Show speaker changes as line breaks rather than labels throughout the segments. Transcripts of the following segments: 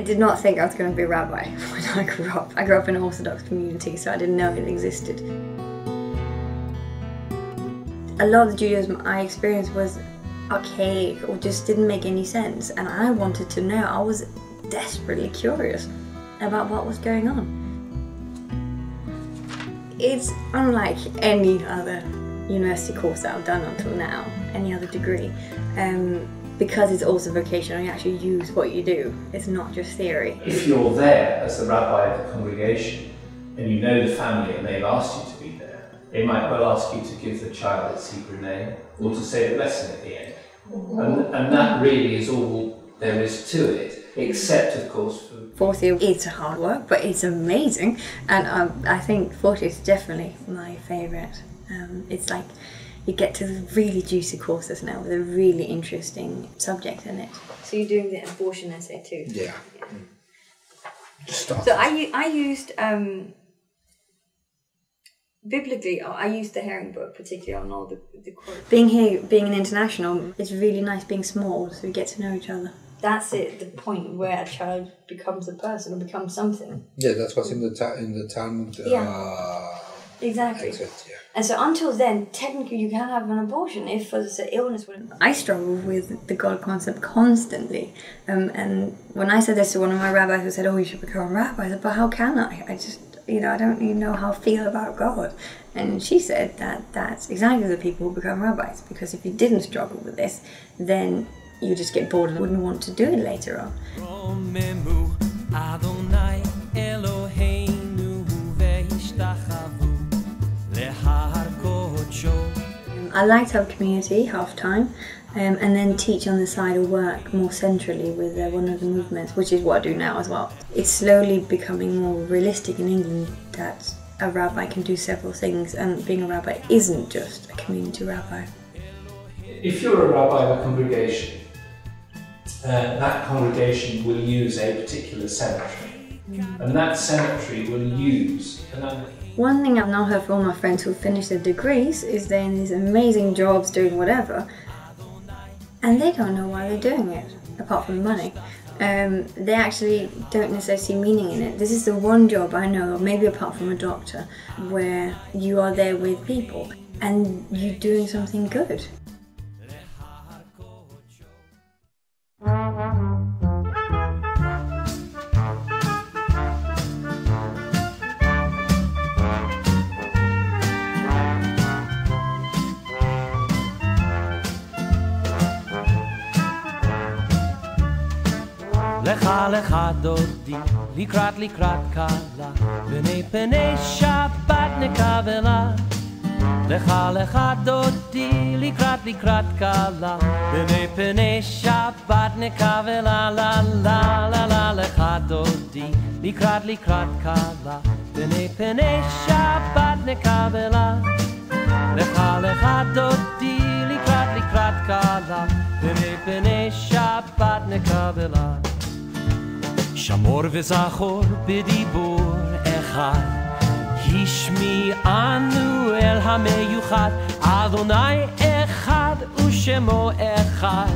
did not think I was going to be a rabbi when I grew up. I grew up in an Orthodox community, so I didn't know it existed. A lot of the Judaism I experienced was archaic or just didn't make any sense, and I wanted to know. I was desperately curious about what was going on. It's unlike any other university course that I've done until now, any other degree, um, because it's also vocational, you actually use what you do. It's not just theory.
If you're there as the rabbi of the congregation and you know the family and they've asked you to be there, they might well ask you to give the child its Hebrew name or to say a blessing at the end. And, and that really is all there is to it, except, of course, for
Fourth year, it's a hard work, but it's amazing, and um, I think fourth year is definitely my favourite. Um, it's like you get to the really juicy courses now with a really interesting subject in it. So you're doing the abortion essay too.
Yeah. Just start.
So I used um, biblically uh, I used the herring book particularly on all the the quotes. Being here, being an international, it's really nice being small, so we get to know each other. That's it. The point where a child becomes a person or becomes something.
yeah, that's what's in the ta- in the Talmud.
Yeah.
Uh,
Exactly.
exit, yeah.
And so until then, technically, you can have an abortion if for the illness. I struggle with the God concept constantly. Um, and when I said this to one of my rabbis who said, oh, you should become a rabbi, I said, but how can I? I just, you know, I don't even know how I feel about God. And she said that that's exactly the people who become rabbis. Because if you didn't struggle with this, then you just get bored and wouldn't want to do it later on. I like to have community half time um, and then teach on the side or work more centrally with uh, one of the movements, which is what I do now as well. It's slowly becoming more realistic in England that a rabbi can do several things and being a rabbi isn't just a community rabbi.
if you're a rabbi of a congregation, uh, that congregation will use a particular cemetery, and that cemetery will use.
One thing I've now heard from all my friends who finished their degrees is they're in these amazing jobs doing whatever, and they don't know why they're doing it, apart from money. Um, they actually don't necessarily see meaning in it. This is the one job I know maybe apart from a doctor, where you are there with people and you're doing something good.
לך לך דודי, לקראת לקראת קלה, פני פני שבת נקבלה. לך לך דודי, לקראת לקראת קלה, פני פני שבת נקבלה, לה לה לה לה לך דודי, לקראת לקראת קלה, פני פני שבת נקבלה. לך לך דודי, לקראת לקראת קלה, פני פני שבת נקבלה. שמור וזכור בדיבור אחד, השמיענו אל המיוחד, אדוני אחד ושמו אחד.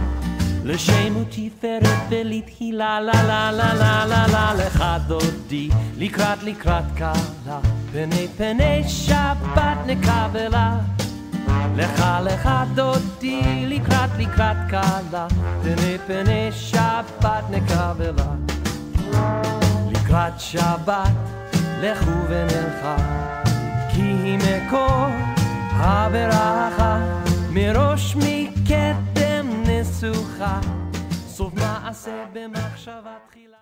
לשם ותפארת ולתהילה, לה לה לה לה לה לה לך דודי, לקראת לקראת קלה, פני פני שבת נקבלה. לך לך דודי, לקראת לקראת קלה, פני פני שבת נקבלה. לקראת שבת, לכו ונלכה, כי היא מקור הברכה, מראש מקדם נסוכה, סוף מעשה במחשבה תחילה.